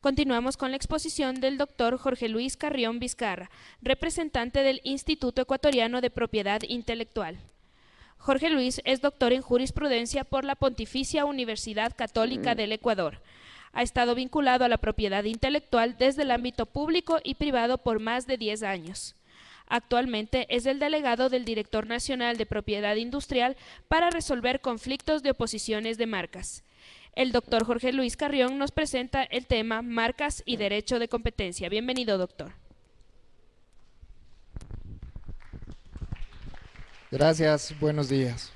Continuamos con la exposición del doctor Jorge Luis Carrión Vizcarra, representante del Instituto Ecuatoriano de Propiedad Intelectual. Jorge Luis es doctor en jurisprudencia por la Pontificia Universidad Católica del Ecuador. Ha estado vinculado a la propiedad intelectual desde el ámbito público y privado por más de 10 años. Actualmente es el delegado del Director Nacional de Propiedad Industrial para resolver conflictos de oposiciones de marcas. El doctor Jorge Luis Carrión nos presenta el tema Marcas y Derecho de Competencia. Bienvenido, doctor. Gracias, buenos días.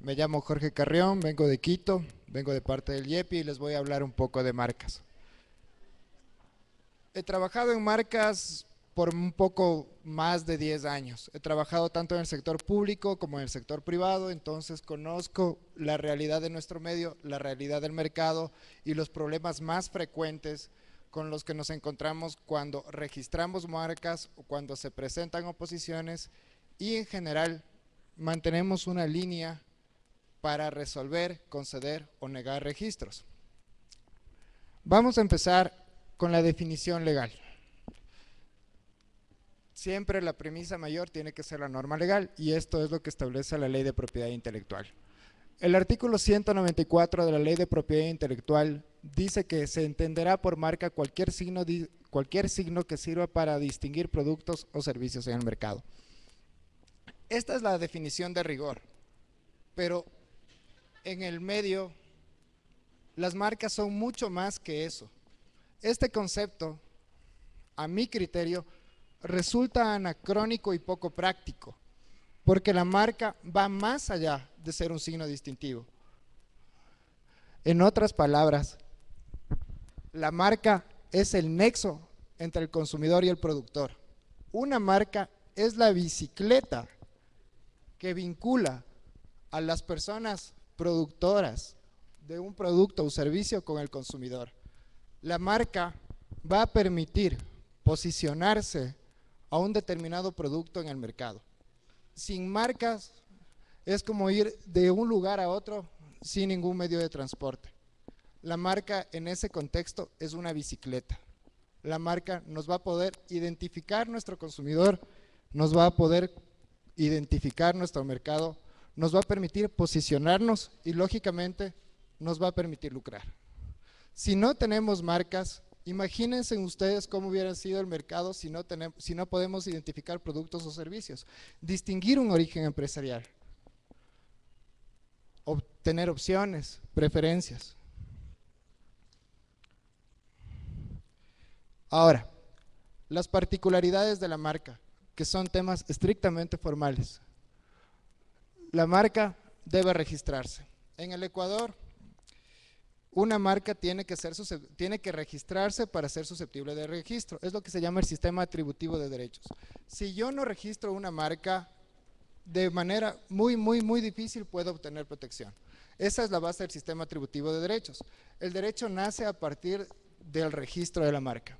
Me llamo Jorge Carrión, vengo de Quito, vengo de parte del IEPI y les voy a hablar un poco de marcas. He trabajado en marcas por un poco más de 10 años. He trabajado tanto en el sector público como en el sector privado, entonces conozco la realidad de nuestro medio, la realidad del mercado y los problemas más frecuentes con los que nos encontramos cuando registramos marcas o cuando se presentan oposiciones y en general mantenemos una línea para resolver, conceder o negar registros. Vamos a empezar con la definición legal siempre la premisa mayor tiene que ser la norma legal y esto es lo que establece la ley de propiedad intelectual. El artículo 194 de la ley de propiedad intelectual dice que se entenderá por marca cualquier signo, cualquier signo que sirva para distinguir productos o servicios en el mercado. Esta es la definición de rigor, pero en el medio las marcas son mucho más que eso. Este concepto, a mi criterio, resulta anacrónico y poco práctico, porque la marca va más allá de ser un signo distintivo. En otras palabras, la marca es el nexo entre el consumidor y el productor. Una marca es la bicicleta que vincula a las personas productoras de un producto o servicio con el consumidor. La marca va a permitir posicionarse a un determinado producto en el mercado. Sin marcas es como ir de un lugar a otro sin ningún medio de transporte. La marca en ese contexto es una bicicleta. La marca nos va a poder identificar nuestro consumidor, nos va a poder identificar nuestro mercado, nos va a permitir posicionarnos y lógicamente nos va a permitir lucrar. Si no tenemos marcas, Imagínense ustedes cómo hubiera sido el mercado si no, tenemos, si no podemos identificar productos o servicios. Distinguir un origen empresarial. Obtener opciones, preferencias. Ahora, las particularidades de la marca, que son temas estrictamente formales. La marca debe registrarse. En el Ecuador una marca tiene que, ser, tiene que registrarse para ser susceptible de registro. Es lo que se llama el sistema atributivo de derechos. Si yo no registro una marca, de manera muy, muy, muy difícil puedo obtener protección. Esa es la base del sistema atributivo de derechos. El derecho nace a partir del registro de la marca.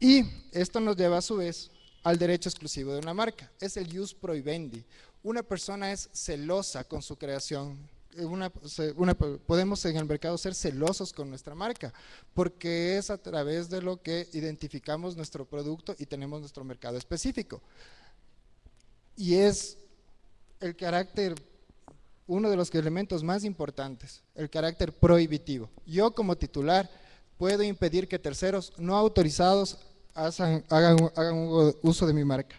Y esto nos lleva a su vez al derecho exclusivo de una marca. Es el jus prohibendi. Una persona es celosa con su creación una, podemos en el mercado ser celosos con nuestra marca, porque es a través de lo que identificamos nuestro producto y tenemos nuestro mercado específico. Y es el carácter, uno de los elementos más importantes, el carácter prohibitivo. Yo como titular puedo impedir que terceros no autorizados hagan uso de mi marca.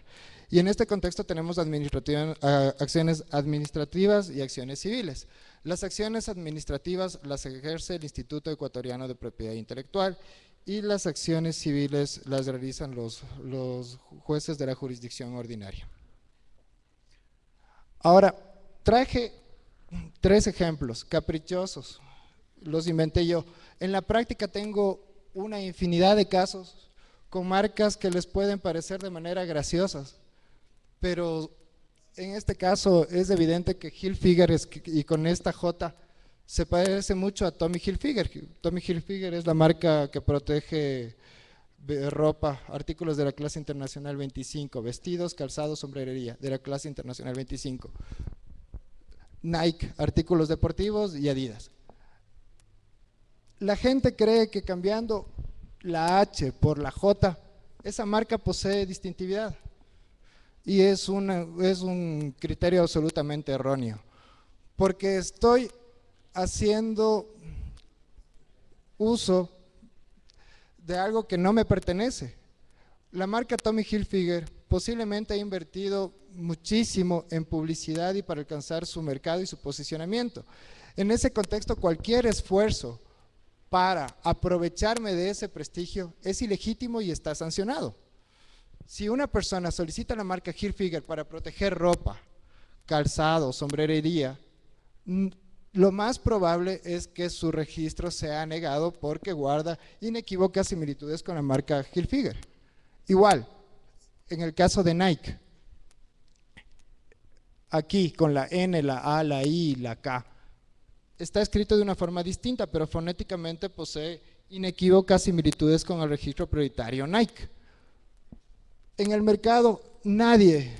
Y en este contexto tenemos acciones administrativas y acciones civiles. Las acciones administrativas las ejerce el Instituto Ecuatoriano de Propiedad Intelectual y las acciones civiles las realizan los, los jueces de la jurisdicción ordinaria. Ahora, traje tres ejemplos caprichosos, los inventé yo. En la práctica tengo una infinidad de casos con marcas que les pueden parecer de manera graciosas, pero en este caso es evidente que Hilfiger y con esta J se parece mucho a Tommy Hilfiger. Tommy Hilfiger es la marca que protege ropa, artículos de la clase internacional 25, vestidos, calzados, sombrerería de la clase internacional 25. Nike, artículos deportivos y Adidas. La gente cree que cambiando la H por la J, esa marca posee distintividad. Y es, una, es un criterio absolutamente erróneo, porque estoy haciendo uso de algo que no me pertenece. La marca Tommy Hilfiger posiblemente ha invertido muchísimo en publicidad y para alcanzar su mercado y su posicionamiento. En ese contexto, cualquier esfuerzo para aprovecharme de ese prestigio es ilegítimo y está sancionado. Si una persona solicita la marca Hilfiger para proteger ropa, calzado, sombrerería, lo más probable es que su registro sea negado porque guarda inequívocas similitudes con la marca Hilfiger. Igual, en el caso de Nike, aquí con la N, la A, la I, la K, está escrito de una forma distinta, pero fonéticamente posee inequívocas similitudes con el registro prioritario Nike. En el mercado nadie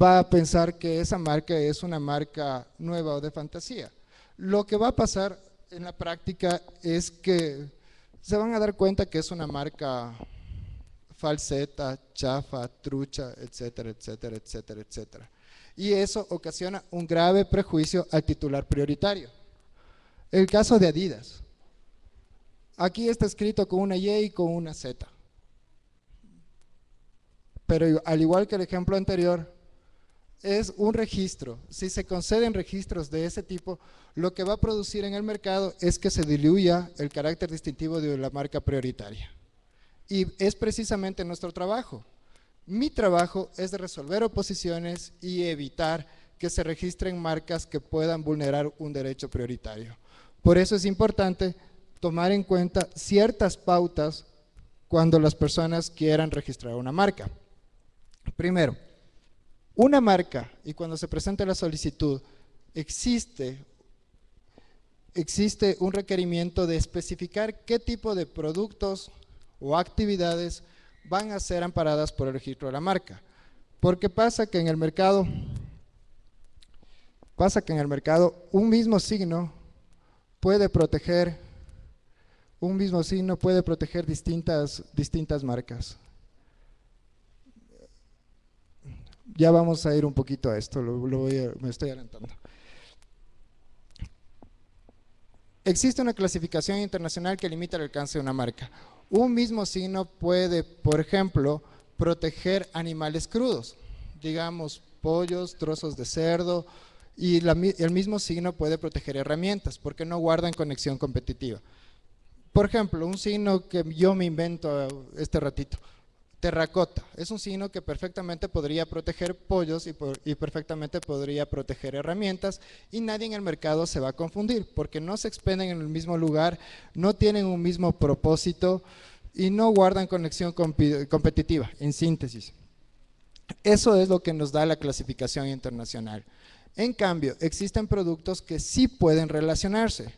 va a pensar que esa marca es una marca nueva o de fantasía. Lo que va a pasar en la práctica es que se van a dar cuenta que es una marca falseta, chafa, trucha, etcétera, etcétera, etcétera, etcétera. Y eso ocasiona un grave prejuicio al titular prioritario. El caso de Adidas. Aquí está escrito con una Y y con una Z. Pero al igual que el ejemplo anterior, es un registro. Si se conceden registros de ese tipo, lo que va a producir en el mercado es que se diluya el carácter distintivo de la marca prioritaria. Y es precisamente nuestro trabajo. Mi trabajo es de resolver oposiciones y evitar que se registren marcas que puedan vulnerar un derecho prioritario. Por eso es importante tomar en cuenta ciertas pautas cuando las personas quieran registrar una marca. Primero, una marca y cuando se presenta la solicitud existe, existe un requerimiento de especificar qué tipo de productos o actividades van a ser amparadas por el registro de la marca. Porque pasa que en el mercado, pasa que en el mercado un mismo signo puede proteger, un mismo signo puede proteger distintas, distintas marcas. Ya vamos a ir un poquito a esto, lo, me estoy adelantando. Existe una clasificación internacional que limita el alcance de una marca. Un mismo signo puede, por ejemplo, proteger animales crudos, digamos pollos, trozos de cerdo, y el mismo signo puede proteger herramientas porque no guardan conexión competitiva. Por ejemplo, un signo que yo me invento este ratito, terracota, es un signo que perfectamente podría proteger pollos y, y, perfectamente podría proteger herramientas y nadie en el mercado se va a confundir porque no se expenden en el mismo lugar, no tienen un mismo propósito y no guardan conexión competitiva, en síntesis. Eso es lo que nos da la clasificación internacional. En cambio, existen productos que sí pueden relacionarse.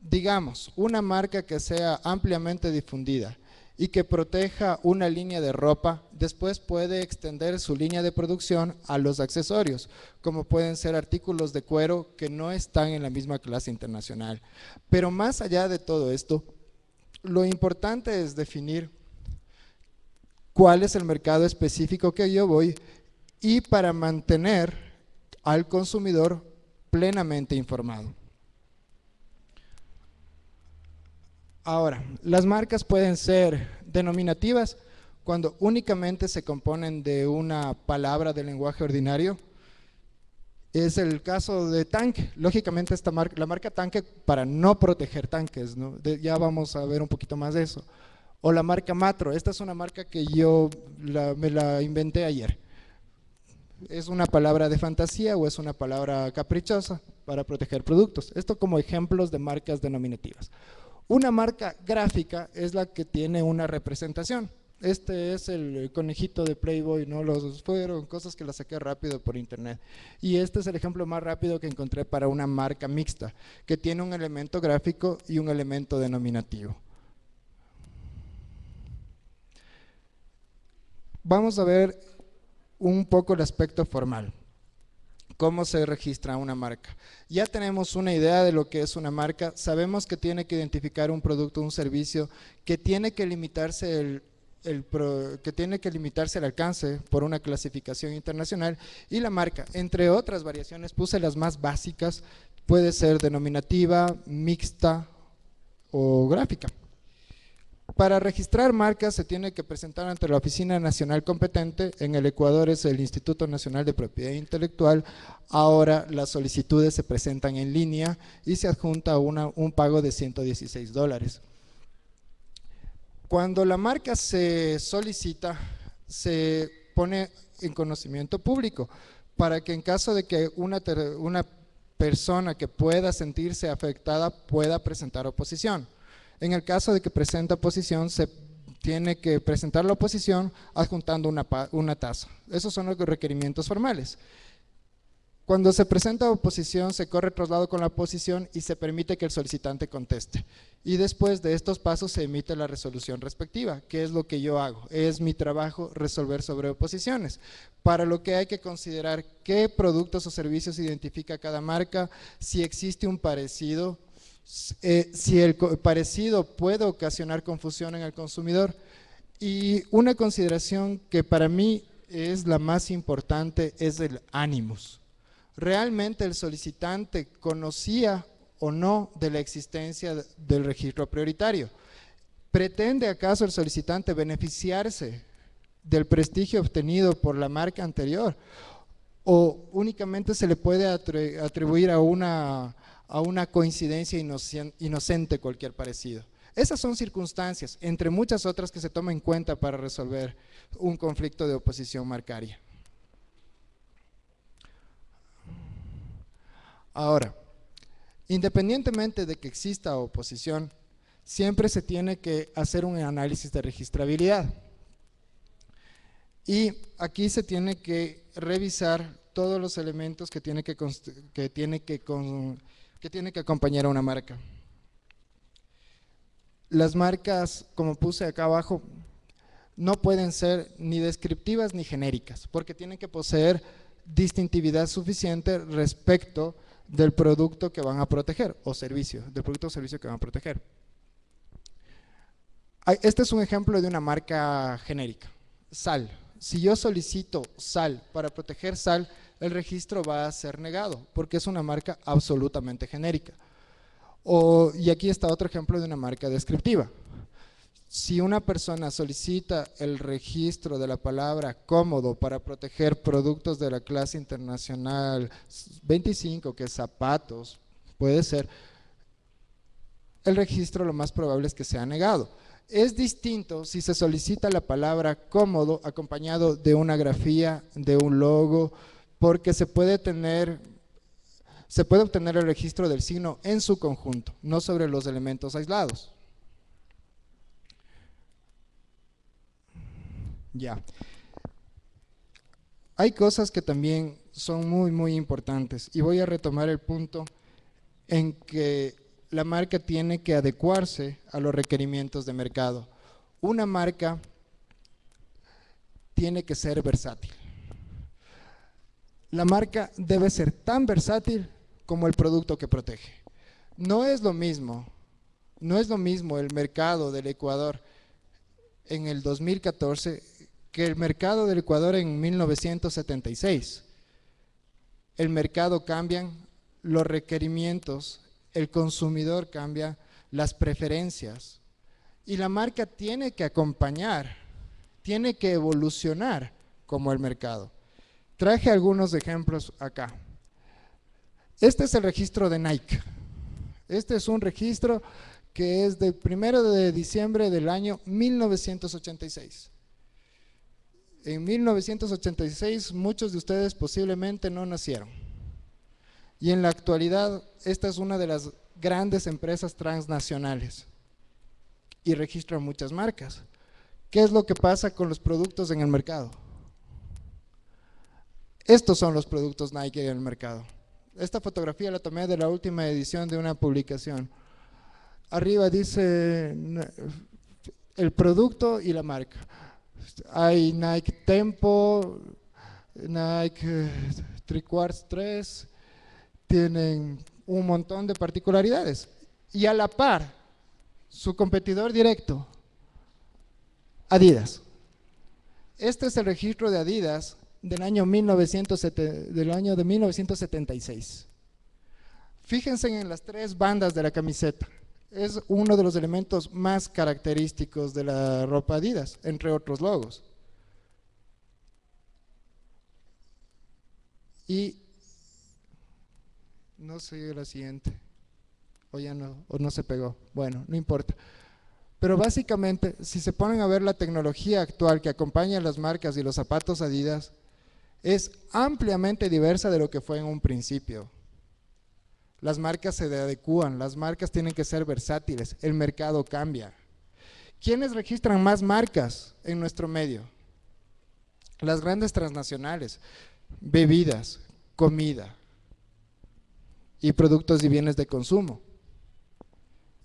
Digamos, una marca que sea ampliamente difundida, y que proteja una línea de ropa, después puede extender su línea de producción a los accesorios, como pueden ser artículos de cuero que no están en la misma clase internacional. Pero más allá de todo esto, lo importante es definir cuál es el mercado específico que yo voy y para mantener al consumidor plenamente informado. Ahora, las marcas pueden ser denominativas cuando únicamente se componen de una palabra del lenguaje ordinario. Es el caso de tanque. Lógicamente esta marca, la marca tanque para no proteger tanques, ya vamos a ver un poquito más de eso. O la marca Matro, esta es una marca que yo me la inventé ayer. ¿Es una palabra de fantasía o es una palabra caprichosa para proteger productos? Esto como ejemplos de marcas denominativas. Una marca gráfica es la que tiene una representación. Este es el conejito de Playboy, no los fueron cosas que las saqué rápido por internet. Y este es el ejemplo más rápido que encontré para una marca mixta, que tiene un elemento gráfico y un elemento denominativo. Vamos a ver un poco el aspecto formal. ¿Cómo se registra una marca? Ya tenemos una idea de lo que es una marca, sabemos que tiene que identificar un producto, un servicio, que tiene que limitarse el, que tiene que limitarse el alcance por una clasificación internacional y la marca, entre otras variaciones, puse las más básicas, puede ser denominativa, mixta o gráfica. Para registrar marcas se tiene que presentar ante la Oficina Nacional Competente, en el Ecuador es el Instituto Nacional de Propiedad Intelectual, ahora las solicitudes se presentan en línea y se adjunta un pago de 116 dólares. Cuando la marca se solicita, se pone en conocimiento público para que en caso de que una, una persona que pueda sentirse afectada pueda presentar oposición. En el caso de que presenta oposición, se tiene que presentar la oposición adjuntando una, una tasa. Esos son los requerimientos formales. Cuando se presenta oposición, se corre traslado con la oposición y se permite que el solicitante conteste. Y después de estos pasos se emite la resolución respectiva, que es lo que yo hago. Es mi trabajo resolver sobre oposiciones. Para lo que hay que considerar qué productos o servicios identifica cada marca, si existe un parecido, eh, si el parecido puede ocasionar confusión en el consumidor. Y una consideración que para mí es la más importante es el ánimos. ¿Realmente el solicitante conocía o no de la existencia del registro prioritario? ¿Pretende acaso el solicitante beneficiarse del prestigio obtenido por la marca anterior? ¿O únicamente se le puede atribuir a una a una coincidencia inocente cualquier parecido. Esas son circunstancias, entre muchas otras que se toman en cuenta para resolver un conflicto de oposición marcaria. Ahora, independientemente de que exista oposición, siempre se tiene que hacer un análisis de registrabilidad. Y aquí se tiene que revisar todos los elementos que tiene que, que, tiene que que tiene que acompañar a una marca. Las marcas, como puse acá abajo, no pueden ser ni descriptivas ni genéricas, porque tienen que poseer distintividad suficiente respecto del producto que van a proteger, o servicio, del producto o servicio que van a proteger. Este es un ejemplo de una marca genérica, sal. Si yo solicito sal para proteger sal, el registro va a ser negado, porque es una marca absolutamente genérica. y aquí está otro ejemplo de una marca descriptiva. Si una persona solicita el registro de la palabra cómodo para proteger productos de la clase internacional 25, que es zapatos, puede ser, el registro lo más probable es que sea negado. Es distinto si se solicita la palabra cómodo acompañado de una grafía, de un logo, porque se puede tener se puede obtener el registro del signo en su conjunto, no sobre los elementos aislados. Ya. Hay cosas que también son muy, muy importantes y voy a retomar el punto en que la marca tiene que adecuarse a los requerimientos de mercado. Una marca tiene que ser versátil la marca debe ser tan versátil como el producto que protege. No es lo mismo, no es lo mismo el mercado del Ecuador en el 2014 que el mercado del Ecuador en 1976. El mercado cambia, los requerimientos, el consumidor cambia, las preferencias y la marca tiene que acompañar, tiene que evolucionar como el mercado. Traje algunos ejemplos acá. Este es el registro de Nike. Este es un registro que es del primero de diciembre del año 1986. En 1986 muchos de ustedes posiblemente no nacieron. Y en la actualidad esta es una de las grandes empresas transnacionales y registra muchas marcas. ¿Qué es lo que pasa con los productos en el mercado? Estos son los productos Nike en el mercado. Esta fotografía la tomé de la última edición de una publicación. Arriba dice el producto y la marca. Hay Nike Tempo, Nike Triquartz 3, tienen un montón de particularidades. Y a la par, su competidor directo, Adidas. Este es el registro de Adidas del año, 1970, del año de 1976. Fíjense en las tres bandas de la camiseta. Es uno de los elementos más característicos de la ropa Adidas, entre otros logos. Y no sé la siguiente. O ya no, o no se pegó. Bueno, no importa. Pero básicamente, si se ponen a ver la tecnología actual que acompaña a las marcas y los zapatos Adidas, es ampliamente diversa de lo que fue en un principio. Las marcas se adecúan, las marcas tienen que ser versátiles, el mercado cambia. ¿Quiénes registran más marcas en nuestro medio? Las grandes transnacionales, bebidas, comida y productos y bienes de consumo.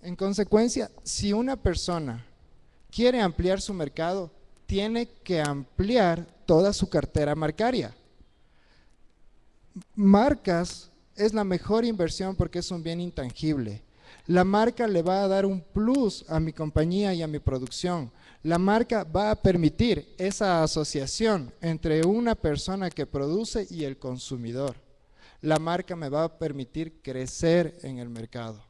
En consecuencia, si una persona quiere ampliar su mercado, tiene que ampliar toda su cartera marcaria. Marcas es la mejor inversión porque es un bien intangible. La marca le va a dar un plus a mi compañía y a mi producción. La marca va a permitir esa asociación entre una persona que produce y el consumidor. La marca me va a permitir crecer en el mercado.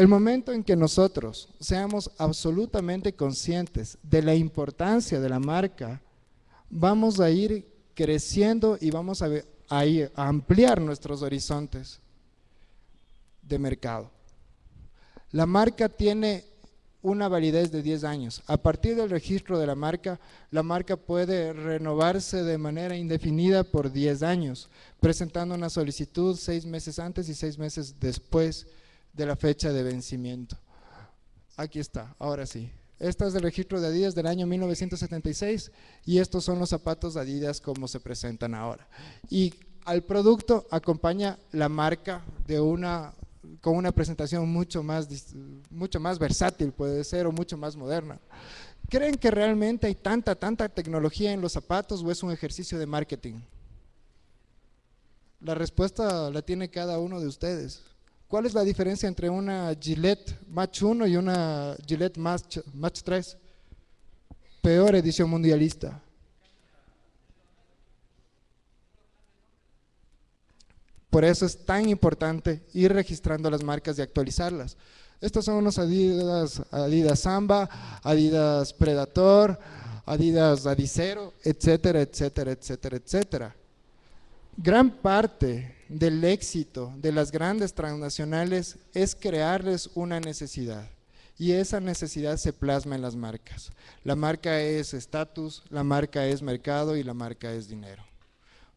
El momento en que nosotros seamos absolutamente conscientes de la importancia de la marca, vamos a ir creciendo y vamos a, a ampliar nuestros horizontes de mercado. La marca tiene una validez de 10 años. A partir del registro de la marca, la marca puede renovarse de manera indefinida por 10 años, presentando una solicitud seis meses antes y seis meses después de la fecha de vencimiento. Aquí está, ahora sí. Este es el registro de Adidas del año 1976 y estos son los zapatos de Adidas como se presentan ahora. Y al producto acompaña la marca de una con una presentación mucho más, mucho más versátil puede ser o mucho más moderna. ¿Creen que realmente hay tanta, tanta tecnología en los zapatos o es un ejercicio de marketing? La respuesta la tiene cada uno de ustedes. ¿Cuál es la diferencia entre una Gillette Match 1 y una Gillette Match, Match 3? Peor edición mundialista. Por eso es tan importante ir registrando las marcas y actualizarlas. Estos son unos Adidas, Adidas Samba, Adidas Predator, Adidas Adicero, etcétera, etcétera, etcétera, etcétera. Gran parte del éxito de las grandes transnacionales es crearles una necesidad y esa necesidad se plasma en las marcas. La marca es estatus, la marca es mercado y la marca es dinero.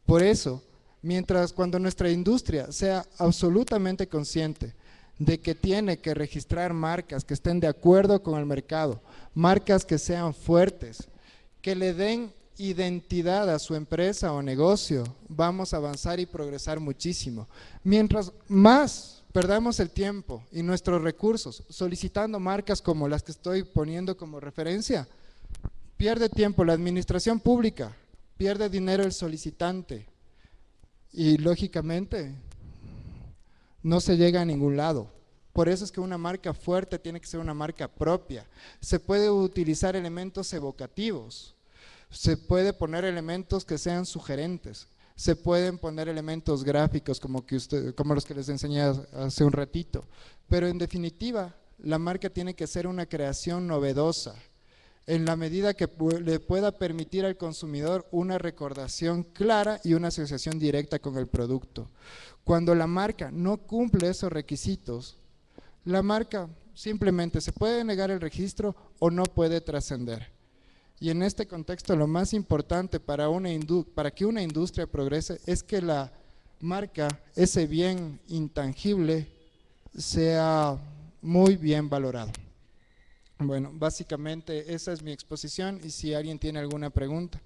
Por eso, mientras cuando nuestra industria sea absolutamente consciente de que tiene que registrar marcas que estén de acuerdo con el mercado, marcas que sean fuertes, que le den identidad a su empresa o negocio, vamos a avanzar y progresar muchísimo. Mientras más perdamos el tiempo y nuestros recursos solicitando marcas como las que estoy poniendo como referencia, pierde tiempo la administración pública, pierde dinero el solicitante y lógicamente no se llega a ningún lado. Por eso es que una marca fuerte tiene que ser una marca propia. Se puede utilizar elementos evocativos se puede poner elementos que sean sugerentes, se pueden poner elementos gráficos como, que usted, como los que les enseñé hace un ratito, pero en definitiva la marca tiene que ser una creación novedosa, en la medida que le pueda permitir al consumidor una recordación clara y una asociación directa con el producto. Cuando la marca no cumple esos requisitos, la marca simplemente se puede negar el registro o no puede trascender. Y en este contexto lo más importante para, una para que una industria progrese es que la marca, ese bien intangible, sea muy bien valorado. Bueno, básicamente esa es mi exposición y si alguien tiene alguna pregunta.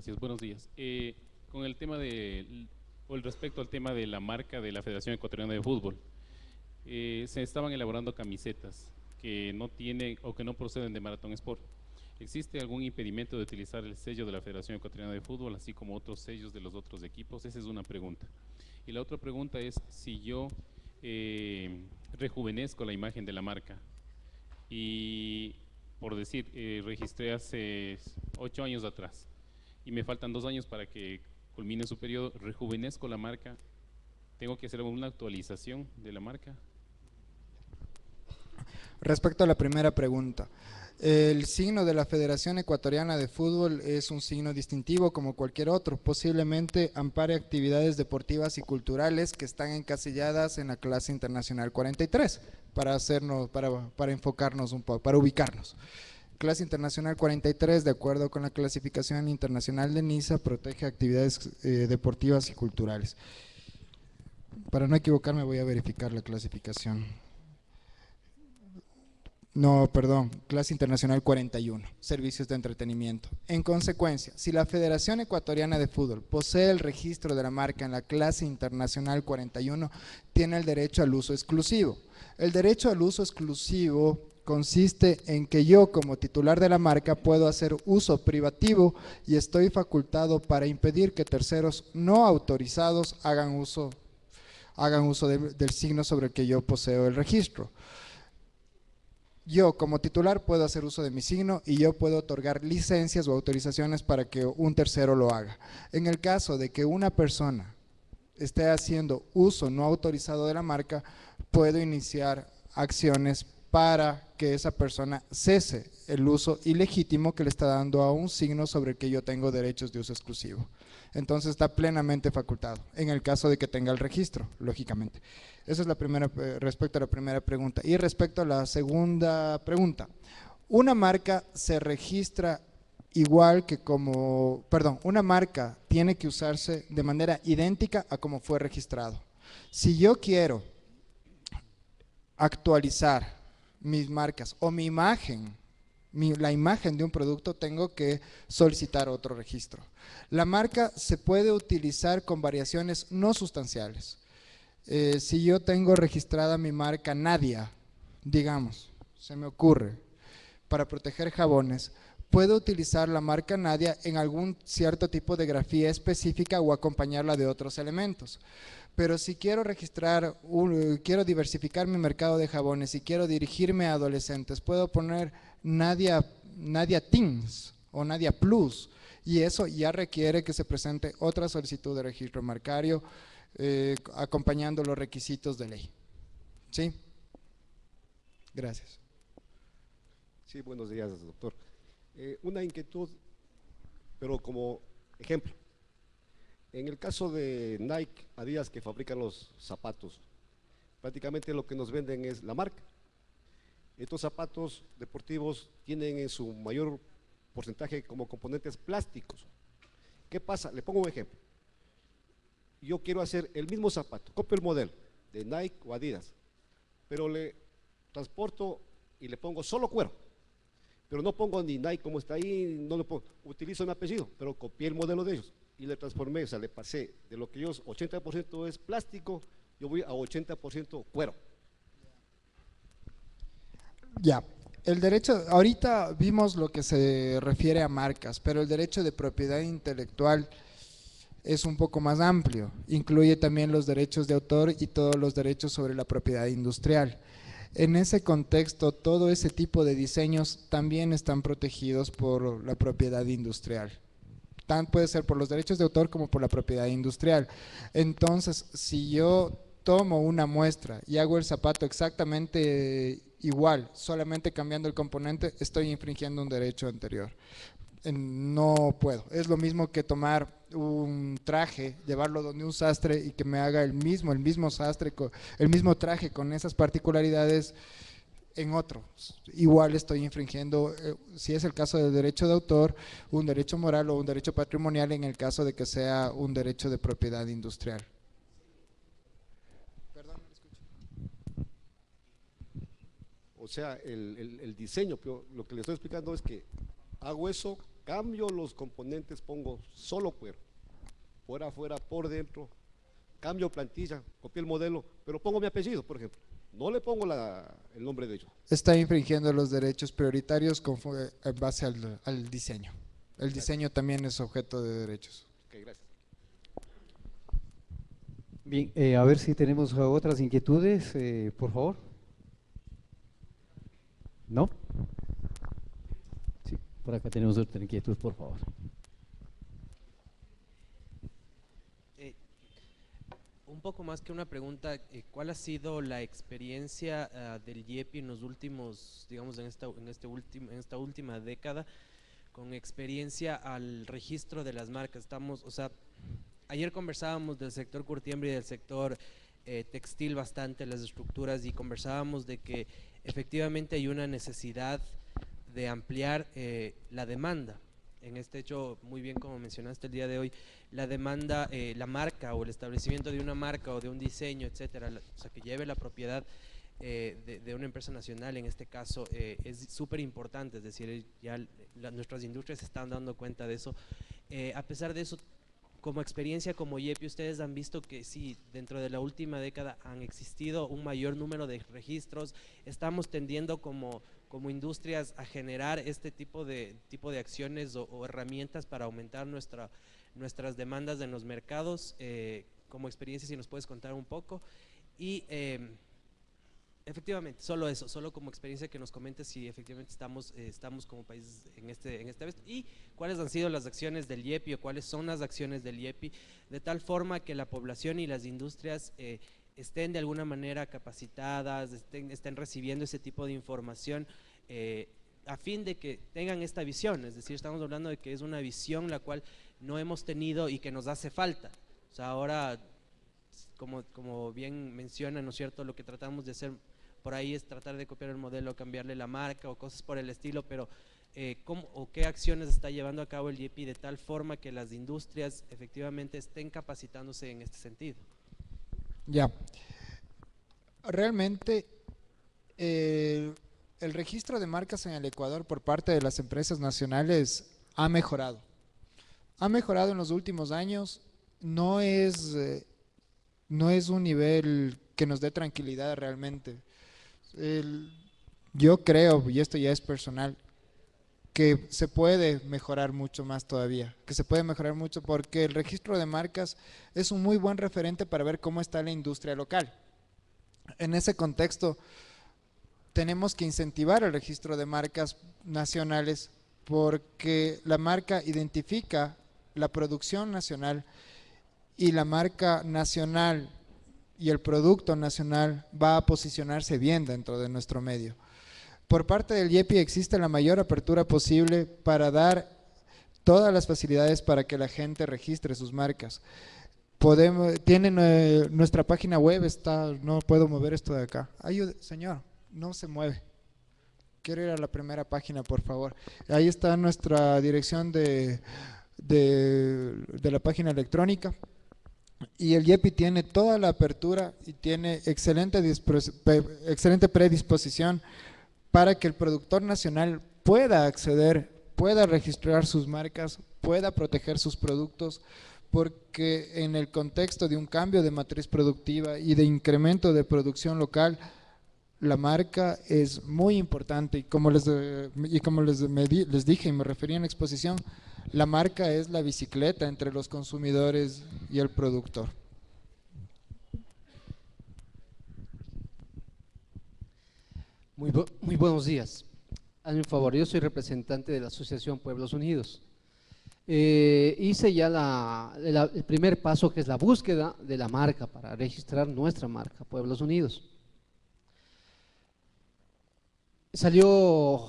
Gracias. Buenos días. Eh, con el tema de, o el respecto al tema de la marca de la Federación Ecuatoriana de Fútbol. Eh, se estaban elaborando camisetas que no tienen o que no proceden de Maratón Sport. ¿Existe algún impedimento de utilizar el sello de la Federación Ecuatoriana de Fútbol, así como otros sellos de los otros equipos? Esa es una pregunta. Y la otra pregunta es si yo eh, rejuvenezco la imagen de la marca y, por decir, eh, registré hace ocho años atrás y me faltan dos años para que culmine su periodo, rejuvenezco la marca, tengo que hacer una actualización de la marca. Respecto a la primera pregunta, el signo de la Federación Ecuatoriana de Fútbol es un signo distintivo como cualquier otro. Posiblemente ampare actividades deportivas y culturales que están encasilladas en la clase internacional 43 para hacernos, para, para enfocarnos un poco, para ubicarnos. Clase internacional 43, de acuerdo con la clasificación internacional de NISA, protege actividades eh, deportivas y culturales. Para no equivocarme voy a verificar la clasificación. No, perdón, clase internacional 41, servicios de entretenimiento. En consecuencia, si la Federación Ecuatoriana de Fútbol posee el registro de la marca en la clase internacional 41, tiene el derecho al uso exclusivo. El derecho al uso exclusivo consiste en que yo como titular de la marca puedo hacer uso privativo y estoy facultado para impedir que terceros no autorizados hagan uso, hagan uso del signo sobre el que yo poseo el registro yo como titular puedo hacer uso de mi signo y yo puedo otorgar licencias o autorizaciones para que un tercero lo haga. En el caso de que una persona esté haciendo uso no autorizado de la marca, puedo iniciar acciones para que esa persona cese el uso ilegítimo que le está dando a un signo sobre el que yo tengo derechos de uso exclusivo. Entonces está plenamente facultado, en el caso de que tenga el registro, lógicamente. Esa es la primera, eh, respecto a la primera pregunta. Y respecto a la segunda pregunta, una marca se registra igual que como, perdón, una marca tiene que usarse de manera idéntica a como fue registrado. Si yo quiero actualizar mis marcas o mi imagen, la imagen de un producto, tengo que solicitar otro registro. La marca se puede utilizar con variaciones no sustanciales. Eh, si yo tengo registrada mi marca Nadia, digamos, se me ocurre, para proteger jabones, puedo utilizar la marca Nadia en algún cierto tipo de grafía específica o acompañarla de otros elementos. Pero si quiero registrar, quiero diversificar mi mercado de jabones y quiero dirigirme a adolescentes, puedo poner Nadia, Nadia Teens o Nadia Plus y eso ya requiere que se presente otra solicitud de registro marcario eh, acompañando los requisitos de ley. ¿Sí? Gracias. Sí, buenos días, doctor. Eh, una inquietud, pero como ejemplo. En el caso de Nike, Adidas que fabrican los zapatos, prácticamente lo que nos venden es la marca. Estos zapatos deportivos tienen en su mayor porcentaje como componentes plásticos. ¿Qué pasa? Le pongo un ejemplo. Yo quiero hacer el mismo zapato, copio el modelo de Nike o Adidas, pero le transporto y le pongo solo cuero. Pero no pongo ni Nike como está ahí, no lo pongo. Utilizo mi apellido, pero copié el modelo de ellos y le transformé, o sea, le pasé de lo que ellos 80% es plástico, yo voy a 80% cuero. Ya, el derecho, ahorita vimos lo que se refiere a marcas, pero el derecho de propiedad intelectual es un poco más amplio, incluye también los derechos de autor y todos los derechos sobre la propiedad industrial. En ese contexto, todo ese tipo de diseños también están protegidos por la propiedad industrial puede ser por los derechos de autor como por la propiedad industrial. Entonces, si yo tomo una muestra y hago el zapato exactamente igual, solamente cambiando el componente, estoy infringiendo un derecho anterior. No puedo. Es lo mismo que tomar un traje, llevarlo donde un sastre y que me haga el mismo, el mismo sastre, el mismo traje con esas particularidades en otro. Igual estoy infringiendo, eh, si es el caso de derecho de autor, un derecho moral o un derecho patrimonial en el caso de que sea un derecho de propiedad industrial. Perdón, O sea, el, el diseño, pero lo que le estoy explicando es que hago eso, cambio los componentes, pongo solo cuero. por afuera, por dentro, cambio plantilla, copié el modelo, pero pongo mi apellido, por ejemplo. No le pongo la, el nombre de ellos. Está infringiendo los derechos prioritarios con, en base al, al diseño. El diseño también es objeto de derechos. Ok, gracias. Bien, eh, a ver si tenemos otras inquietudes, eh, por favor. ¿No? Sí, por acá tenemos otra inquietud, por favor. Un poco más que una pregunta, eh, ¿cuál ha sido la experiencia ah, del IEPI en los últimos, digamos, en esta, en, este último, en esta última década, con experiencia al registro de las marcas? Estamos, o sea, ayer conversábamos del sector curtiembre y del sector eh, textil bastante, las estructuras, y conversábamos de que efectivamente hay una necesidad de ampliar eh, la demanda. En este hecho, muy bien como mencionaste el día de hoy, la demanda, eh, la marca o el establecimiento de una marca o de un diseño, etcétera, o sea, que lleve la propiedad eh, de, de una empresa nacional, en este caso, eh, es súper importante, es decir, ya la- nuestras industrias están dando cuenta de eso. Eh, a pesar de eso, como experiencia como IEPI, ustedes han visto que sí, dentro de la última década han existido un mayor número de registros, estamos tendiendo como, como industrias a generar este tipo de, tipo de acciones o, o herramientas para aumentar nuestra, nuestras demandas en los mercados. Eh, como experiencia, si nos puedes contar un poco. Y eh, efectivamente, solo eso, solo como experiencia que nos comentes si efectivamente estamos, eh, estamos como país en este, en este. Y cuáles han sido las acciones del IEPI o cuáles son las acciones del IEPI, de tal forma que la población y las industrias eh, estén de alguna manera capacitadas, estén, estén recibiendo ese tipo de información. eh, a fin de que tengan esta visión, es decir, estamos hablando de que es una visión la cual no hemos tenido y que nos hace falta. O sea, ahora, como, como bien menciona, ¿no es cierto?, lo que tratamos de hacer por ahí es tratar de copiar el modelo, cambiarle la marca o cosas por el estilo, pero eh, ¿cómo, o qué acciones está llevando a cabo el IEPI de tal forma que las industrias efectivamente estén capacitándose en este sentido? Ya. Realmente, eh, el registro de marcas en el Ecuador por parte de las empresas nacionales ha mejorado. Ha mejorado en los últimos años. No es, eh, no es un nivel que nos dé tranquilidad realmente. Yo creo, y esto ya es personal, que se puede mejorar mucho más todavía, que se puede mejorar mucho porque el registro de marcas es un muy buen referente para ver cómo está la industria local. En ese contexto, tenemos que incentivar el registro de marcas nacionales porque la marca identifica la producción nacional y la marca nacional y el producto nacional va a posicionarse bien dentro de nuestro medio. Por parte del IEPI existe la mayor apertura posible para dar todas las facilidades para que la gente registre sus marcas. Podemos, tienen nuestra página web, está, no puedo mover esto de acá. Ayude, señor, no se mueve. Quiero ir a la primera página, por favor. Ahí está nuestra dirección de, de, la página electrónica. Y el IEPI tiene toda la apertura y tiene excelente, excelente predisposición para que el productor nacional pueda acceder, pueda registrar sus marcas, pueda proteger sus productos, porque en el contexto de un cambio de matriz productiva y de incremento de producción local, la marca es muy importante y como les, y como les, dije y me referí en la exposición, la marca es la bicicleta entre los consumidores y el productor. Muy, muy buenos días. Hazme un favor, yo soy representante de la Asociación Pueblos Unidos. Eh, hice ya la- el primer paso que es la búsqueda de la marca para registrar nuestra marca, Pueblos Unidos. Salió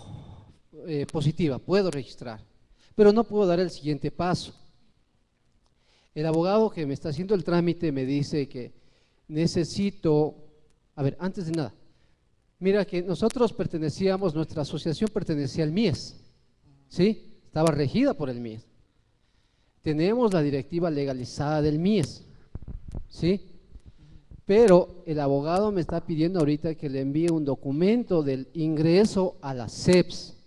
eh, positiva, puedo registrar, pero no puedo dar el siguiente paso. El abogado que me está haciendo el trámite me dice que necesito, a ver, antes de nada, Mira que nosotros pertenecíamos, nuestra asociación pertenecía al MIES, ¿sí? Estaba regida por el MIES. Tenemos la directiva legalizada del MIES, ¿sí? Pero el abogado me está pidiendo ahorita que le envíe un documento del ingreso a la CEPS.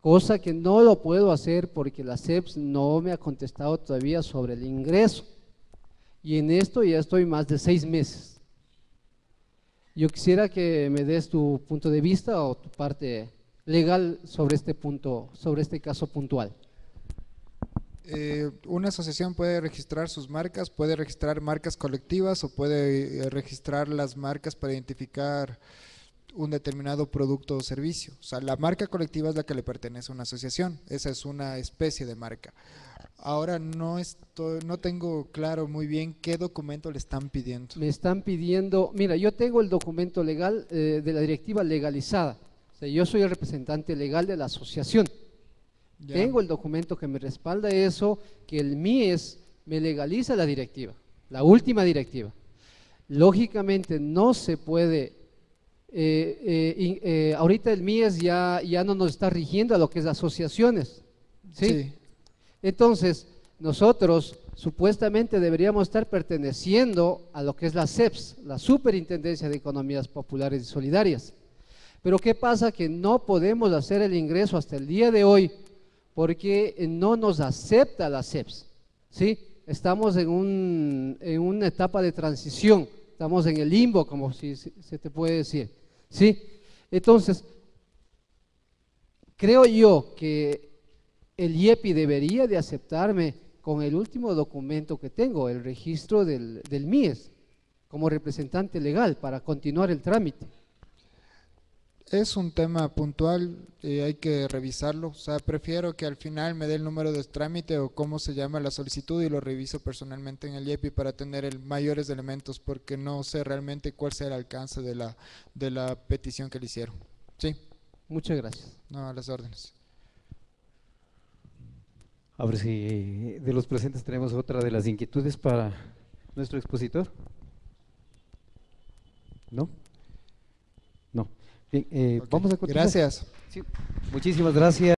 cosa que no lo puedo hacer porque la CEPS no me ha contestado todavía sobre el ingreso. Y en esto ya estoy más de seis meses. Yo quisiera que me des tu punto de vista o tu parte legal sobre este punto, sobre este caso puntual. Eh, una asociación puede registrar sus marcas, puede registrar marcas colectivas o puede eh, registrar las marcas para identificar un determinado producto o servicio. O sea, la marca colectiva es la que le pertenece a una asociación. Esa es una especie de marca. Ahora no estoy, no tengo claro muy bien qué documento le están pidiendo. Me están pidiendo, mira, yo tengo el documento legal eh, de la directiva legalizada. O sea, yo soy el representante legal de la asociación. Ya. Tengo el documento que me respalda eso, que el MIES me legaliza la directiva, la última directiva. Lógicamente no se puede, eh, eh, eh, ahorita el MIES ya, ya no nos está rigiendo a lo que es asociaciones. ¿sí? Sí. Entonces, nosotros supuestamente deberíamos estar perteneciendo a lo que es la CEPS, la Superintendencia de Economías Populares y Solidarias. Pero ¿qué pasa? Que no podemos hacer el ingreso hasta el día de hoy porque eh, no nos acepta la CEPS. ¿sí? Estamos en, un- en una etapa de transición, estamos en el limbo, como si si- se te puede decir. ¿sí? Entonces, creo yo que el IEPI debería de aceptarme con el último documento que tengo, el registro del, del MIES, como representante legal para continuar el trámite. Es un tema puntual, y hay que revisarlo. O sea, prefiero que al final me dé el número de trámite o cómo se llama la solicitud y lo reviso personalmente en el IEPI para tener el mayores elementos, porque no sé realmente cuál sea el alcance de la, de la petición que le hicieron. Sí, Muchas gracias. no, a las órdenes. A ver si de los presentes tenemos otra de las inquietudes para nuestro expositor. ¿No? No. Bien, eh, vamos a continuar. Gracias. Sí, muchísimas gracias.